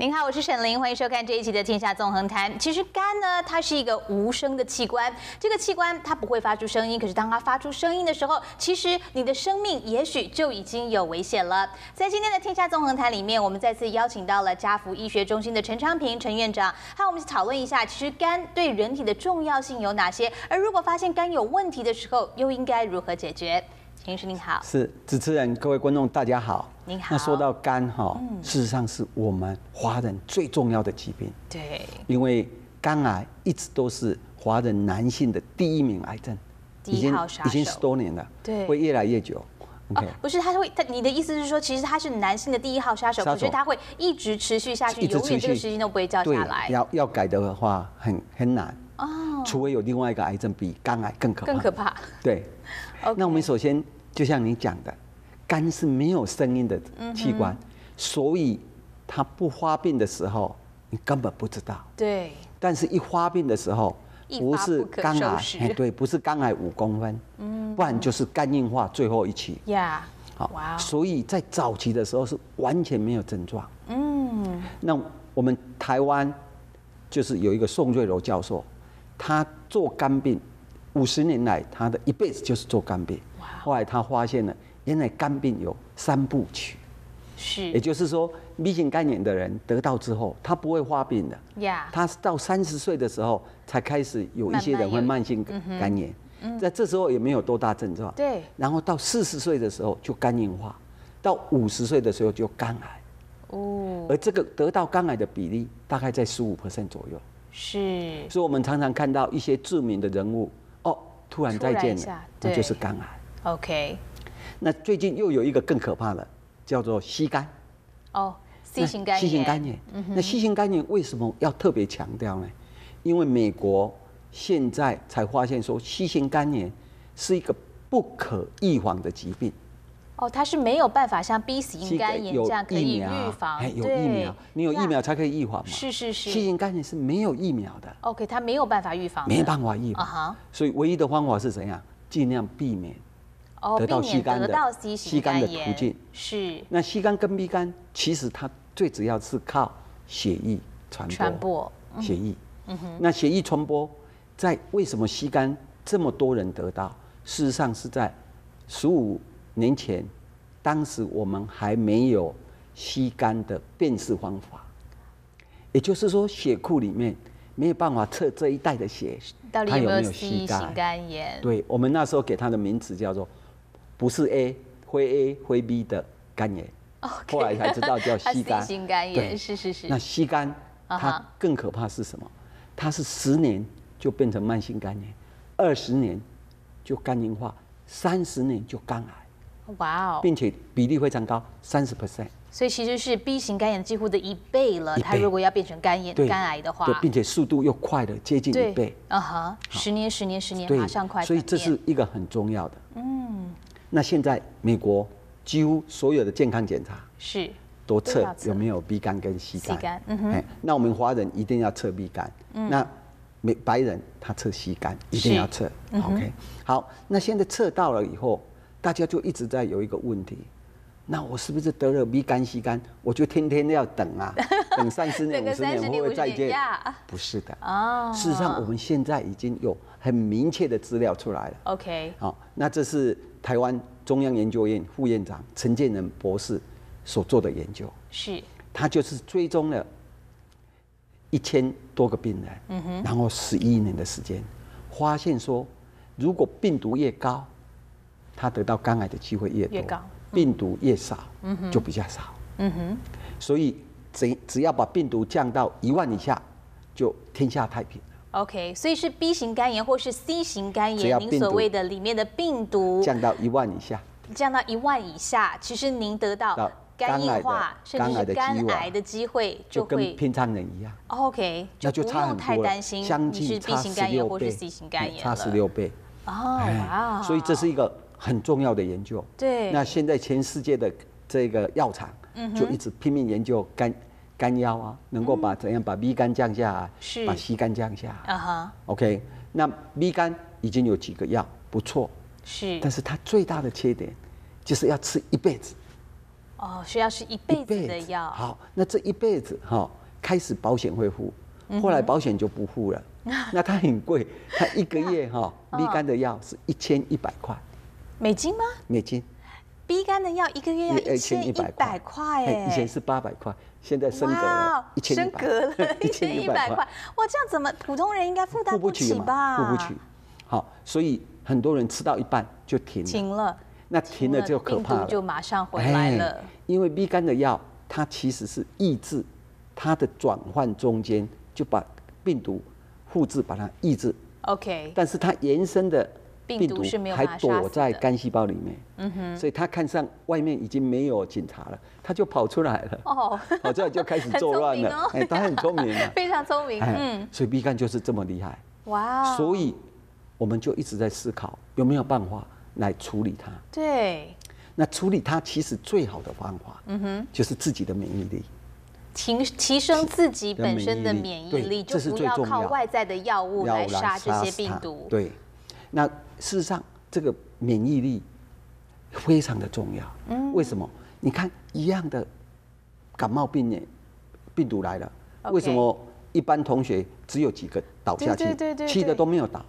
您好，我是沈玲，欢迎收看这一期的《天下纵横谈》。其实肝呢，它是一个无声的器官，这个器官它不会发出声音，可是当它发出声音的时候，其实你的生命也许就已经有危险了。在今天的《天下纵横谈》里面，我们再次邀请到了家福医学中心的陈昌平陈院长，和我们讨论一下，其实肝对人体的重要性有哪些，而如果发现肝有问题的时候，又应该如何解决？秦医师您好，是主持人，各位观众大家好。您好。那说到肝哈，事实上是我们华人最重要的疾病。对。因为肝癌一直都是华人男性的第一名癌症，第一号杀手，已经十多年了。对。会越来越久。不是，他会，他你的意思是说，其实他是男性的第一号杀手，可是他会一直持续下去，永远这个时间都不会掉下来。要要改的话，很很难。哦。除非有另外一个癌症比肝癌更可怕。更可怕。对。那我们首先就像你讲的，肝是没有声音的器官，所以它不发病的时候，你根本不知道。对。但是，一发病的时候，不是肝癌，哎，对，不是肝癌五公分，嗯，不然就是肝硬化最后一期。呀。好。哇。所以在早期的时候是完全没有症状。嗯。那我们台湾就是有一个宋瑞柔教授，他做肝病。五十年来，他的一辈子就是做肝病。后来他发现了，原来肝病有三部曲。是。也就是说，B 型肝炎的人得到之后，他不会发病的。呀。他到三十岁的时候才开始有一些人会慢性肝炎。在这时候也没有多大症状。对。然后到四十岁的时候就肝硬化，到五十岁的时候就肝癌。哦。而这个得到肝癌的比例大概在十五 percent 左右。是。所以我们常常看到一些著名的人物哦。突然再见了，那就是肝癌。OK。那最近又有一个更可怕的，叫做吸肝。哦，C 型肝炎。C 型肝炎。那 C 型肝炎为什么要特别强调呢？因为美国现在才发现说，C 型肝炎是一个不可预防的疾病。哦，它是没有办法像 B 型肝炎这样可以预防，哎有疫苗，你有疫苗才可以预防嘛。是是是，C 型肝炎是没有疫苗的。OK，它没有办法预防，没办法预防。所以唯一的方法是怎样？尽量避免得到吸肝的 C 肝的途径。是。那吸肝跟 B 肝其实它最主要是靠血液传播。传播。血液。嗯哼。那血液传播在为什么吸肝这么多人得到？事实上是在十五。年前，当时我们还没有吸肝的辨识方法，也就是说，血库里面没有办法测这一代的血，到底有没有吸肝炎？对，我们那时候给它的名字叫做不是 A 非 A 非 B 的肝炎，后来才知道叫 吸肝。型肝炎，是是是。那吸肝，它更可怕是什么？它是十年就变成慢性肝炎，二十年就肝硬化，三十年就肝癌。哇哦，并且比例非常高，三十 percent。所以其实是 B 型肝炎几乎的一倍了。它如果要变成肝炎、肝癌的话，对，并且速度又快的接近一倍。啊哈，十年、十年、十年，马上快。所以这是一个很重要的。嗯。那现在美国几乎所有的健康检查是都测有没有 B 肝跟 C 肝。C 肝，嗯哼。那我们华人一定要测 B 肝。嗯。那美白人他测 C 肝，一定要测。OK。好，那现在测到了以后。大家就一直在有一个问题，那我是不是得了乙肝、乙肝，我就天天要等啊，等三十年、五十年会不会再见？不是的，哦，事实上我们现在已经有很明确的资料出来了。OK，好，那这是台湾中央研究院副院长陈建仁博士所做的研究，是，他就是追踪了一千多个病人，嗯哼，然后十一年的时间，发现说，如果病毒越高。他得到肝癌的机会越多，病毒越少，嗯哼就比较少。嗯哼，所以只只要把病毒降到一万以下，就天下太平了。OK，所以是 B 型肝炎或是 C 型肝炎，您所谓的里面的病毒降到一万以下，降到一万以下，其实您得到肝硬化甚至是肝癌的机会就跟平常人一样。OK，就不用太担心你是 B 型肝炎或是 C 型肝炎差十六倍。哦，哇！所以这是一个。很重要的研究。对。那现在全世界的这个药厂就一直拼命研究肝肝药啊，能够把怎样把 B 肝降下来，是把 C 肝降下来。啊哈。OK，那 B 肝已经有几个药不错，是。但是它最大的缺点就是要吃一辈子。哦，需要是一辈子的药。好，那这一辈子哈，开始保险会付，嗯后来保险就不付了。那它很贵，它一个月哈，B 肝的药是一千一百块美金吗？美金，？B 肝的药一个月要一千一百块。哎，以前是八百块，现在升格了一千升格了 一千一百块，哇，这样怎么普通人应该负担付不起吧？付不起。好，所以很多人吃到一半就停了，停了，那停了就可怕了，就马上回来了。哎。因为 B 肝的药，它其实是抑制它的转换中间，就把病毒复制，把它抑制，OK，但是它延伸的病毒是没有还躲在肝细胞里面，嗯哼，所以他看上外面已经没有警察了，他就跑出来了，哦，跑出来就开始作乱了哎，他很聪明啊，非常聪明，哎嗯，，所以 B 肝就是这么厉害，哇哦，所以我们就一直在思考有没有办法来处理它。对，那处理它其实最好的方法，嗯哼，就是自己的免疫力。提提升自己本身的免免疫疫力这是不要靠最重要外在的药物要来杀这些病毒。对，那事实上这个免疫力非常的重要。嗯，为什么？你看一样的感冒病人，病毒来了为什么一般同学只有几个倒下去，对对对对其余的对都没有倒？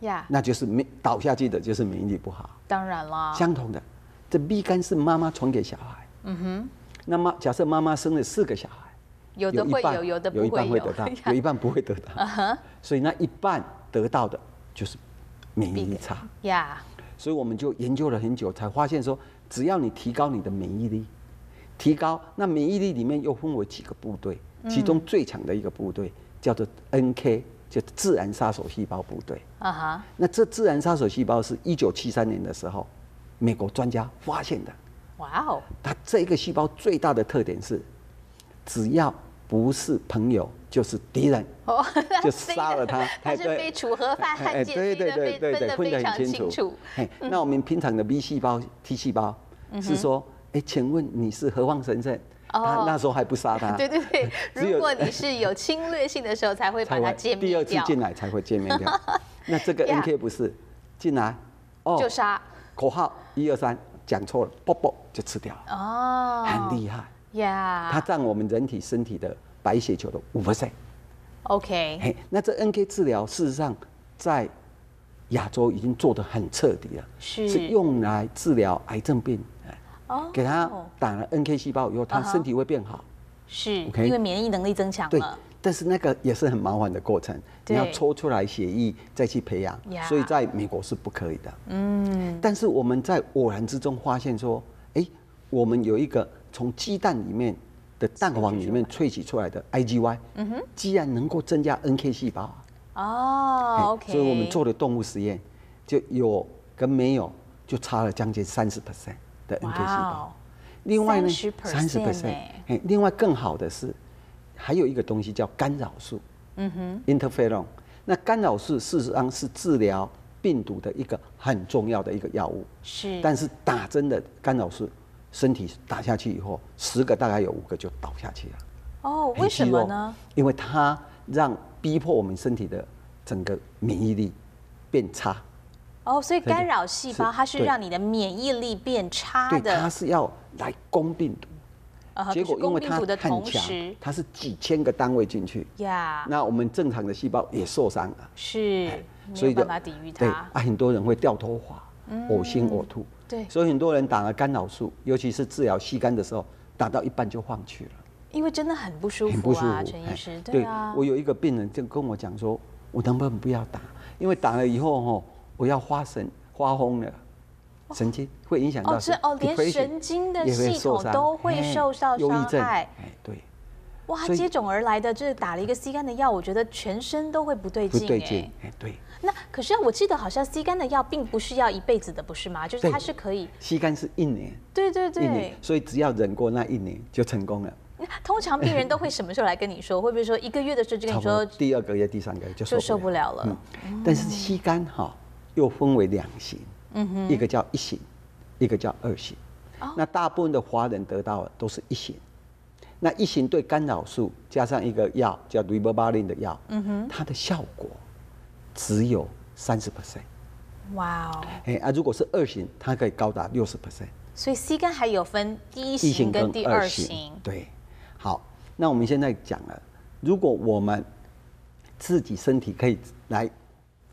呀，那就是没倒下去的，就是免疫力不好。当然啦，相同的，这 B 肝是妈妈传给小孩。嗯哼。那么假设妈妈生了四个小孩，有的一半会有，有的有一不会有半会得到，有一半不会得到。所以那一半得到的就是免疫力差。呀，所以我们就研究了很久，才发现说，只要你提高你的免疫力，提高那免疫力里面又分为几个部队，其中最强的一个部队叫做 NK，就自然杀手细胞部队。啊哈，那这自然杀手细胞是一九七三年的时候，美国专家发现的。哇哦，它这个细胞最大的特点是，只要不是朋友就是敌人，哦，就杀了他。他是非楚河汉哎汉界对对对对对，分得非常很清清楚。那我们平常的 B 细胞、T 细胞是说，哎，请问你是何方神圣？他哦那时候还不杀他，对对对，如果你是有侵略性的时候，才会把才会它歼第二次，进来才会歼灭掉。那这个 NK 不是进来，哦就杀。口号一二三讲错了，啵啵就吃掉了，哦，很厉害。呀，它占我们人体身体的白血球的五 percent。OK，嘿，那这 NK 治疗事实上在亚洲已经做得很彻底了，是。是用来治疗癌症病，哎哦。给他打了 NK 细胞以后，他身体会变好。是 OK 因为免疫能力增强对，，但是那个也是很麻烦的过程，你要抽出来血液再去培养呀，所以在美国是不可以的。嗯，但是我们在偶然之中发现说，哎，我们有一个从鸡蛋里面的蛋黄里面萃取出来的 IgY，嗯哼，既然能够增加 NK 细胞，哦哎，OK，所以我们做的动物实验，就有跟没有就差了将近三十 percent 的 NK 细胞。另外呢，三十 percent，哎，另外更好的是，还有一个东西叫干扰素，嗯哼，interferon。那干扰素事实上是治疗病毒的一个很重要的一个药物，是，但是打针的干扰素，身体打下去以后，十个大概有五个就倒下去了。哦，为什么呢？？因为它让逼迫我们身体的整个免疫力变差。哦，所以对对干扰细胞它是让你的免疫力变差对，它，是要来攻病毒，呃结果因为它很强时，它是几千个单位进去，呀，那我们正常的细胞也受伤了，是没所以就有办法抵御对它啊，，很多人会掉头发、呕心呕吐。对所以很多人打了干扰素，尤其是治疗吸肝的时候，打到一半就放弃了。因为真的很不舒服很不舒服。啊，陈医哎师，对啊，我有一个病人就跟我讲说，我能不能不要打？因为打了以后吼，我要发神发疯了，神经会影响到哦，这哦，连神经的系统都会哎受到伤害。哎，对，哇，接踵而来的，这打了一个 C 肝的药，我觉得全身都会不对劲哎不对劲。，哎，对，那可是我记得好像吸肝的药并不是要一辈子的，不是吗？就是它是可以，吸肝是一年，对对一年对，。所以只要忍过那一年就成功了。通常病人都会什么时候来跟你说？会不会说一个月的时候就跟你说第二个月、第三个月就受就受不了了？嗯，但是吸肝哈又分为两型，嗯哼一个叫一型，一个叫二型。哦那大部分的华人得到的都是一型。那一型对干扰素加上一个药叫 ribavirin 的药，嗯哼它的效果只有三十 percent。哇哦，哎啊，如果是二型，它可以高达六十 percent。所以 C 肝还有分第一型跟第二型。对，好，那我们现在讲了，如果我们自己身体可以来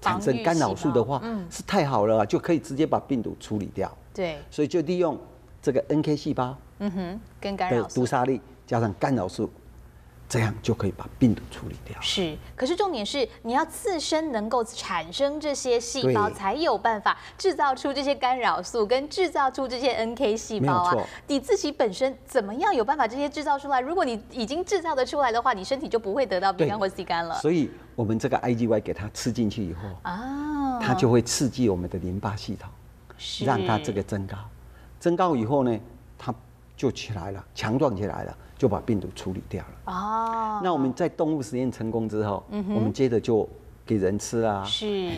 产生干扰素的话，嗯，是太好了，就可以直接把病毒处理掉。对，所以就利用这个 NK 细胞，嗯哼，跟干扰的毒杀力加上干扰素。这样就可以把病毒处理掉。是，可是重点是你要自身能够产生这些细胞，才有办法制造出这些干扰素，跟制造出这些 NK 细胞啊。你自己本身怎么样有办法这些制造出来？如果你已经制造的出来的话，你身体就不会得到 B 肝或 C 肝了。所以，我们这个 IgY 给它吃进去以后啊，它就会刺激我们的淋巴系统，让它这个增高。增高以后呢，它就起来了，强壮起来了。就把病毒处理掉了。哦，那我们在动物实验成功之后，我们接着就给人吃啊。是。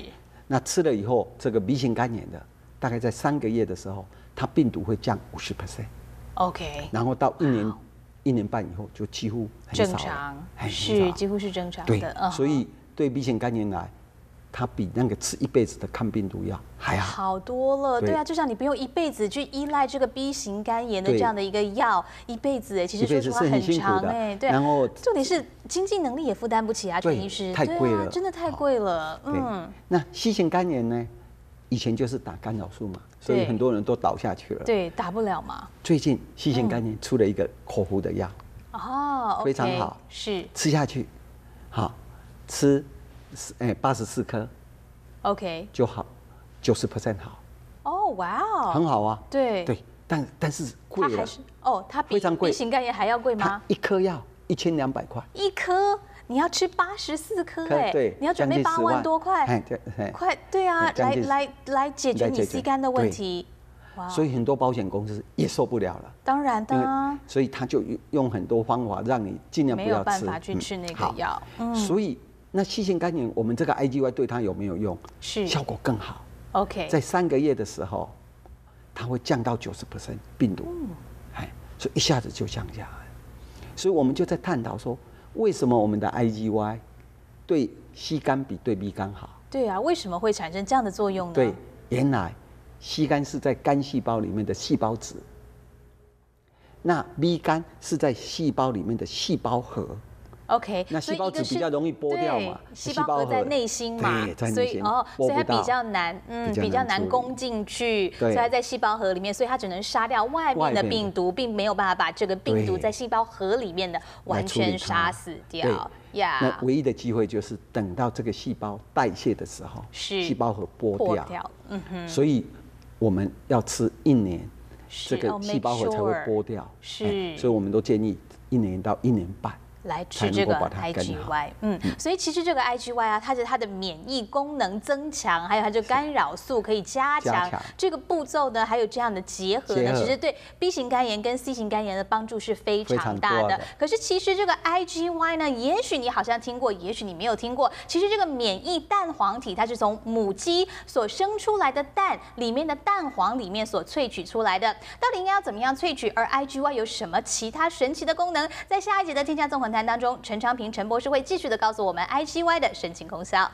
那吃了以后，这个 B 型肝炎的，大概在三个月的时候，它病毒会降五十 percent。OK。然后到一年、一年半以后，就几乎正常。是，几乎是正常的。对。所以对 B 型肝炎来。它比那个吃一辈子的抗病毒药还好，好多了。对啊，就像你不用一辈子去依赖这个 B 型肝炎的这样的一个药，一辈子哎，其实说实话很长哎。对，然后重点是经济能力也负担不起啊，陈医师。太贵了，真的太贵了。嗯。那 C 型肝炎呢？以前就是打干扰素嘛，所以很多人都倒下去了。对，打不了嘛。最近 C 型肝炎出了一个口服的药，哦，非常好，是吃下去，好吃。哎，八十四颗，OK，就好，九十 percent 好。哦，哇哦，很好啊。对对，但但是贵了。哦，它非常贵，型肝炎还要贵吗？一颗要一千两百块。一颗你要吃八十四颗哎，对，你要准备八万多块，哎对，快对啊，来来来解决你 C 肝的问题。所以很多保险公司也受不了了。当然的，所以他就用很多方法让你尽量不要吃。没有办法去吃那个药。嗯，所以。那细性肝炎，我们这个 IgY 对它有没有用？是效果更好。OK，在三个月的时候，它会降到九十 percent 病毒，哎，所以一下子就降下来。所以我们就在探讨说，为什么我们的 IgY 对 C 肝比对 B 肝好？对啊，为什么会产生这样的作用呢？对，原来 C 肝是在肝细胞里面的细胞质，那 B 肝是在细胞里面的细胞核。OK，那细胞质比较容易剥掉嘛？细胞核在内心嘛，所以哦，所以它比较难，嗯，比较难攻进去，所以它在细胞核里面，所以它只能杀掉外面的病毒，并没有办法把这个病毒在细胞核里面的完全杀死掉。呀，那唯一的机会就是等到这个细胞代谢的时候，是细胞核剥掉，嗯哼，所以我们要吃一年，这个细胞核才会剥掉，是，所以我们都建议一年到一年半。来吃这个 IgY，嗯，所以其实这个 IgY 啊，它是它的免疫功能增强，还有它这干扰素可以加强这个步骤呢，还有这样的结合呢，其实对 B 型肝炎跟 C 型肝炎的帮助是非常大的。可是其实这个 IgY 呢，也许你好像听过，也许你没有听过。其实这个免疫蛋黄体，它是从母鸡所生出来的蛋里面的蛋黄里面所萃取出来的。到底应该要怎么样萃取？而 IgY 有什么其他神奇的功能？在下一节的天下综合。当中，陈昌平陈博士会继续的告诉我们 I G Y 的申请功效。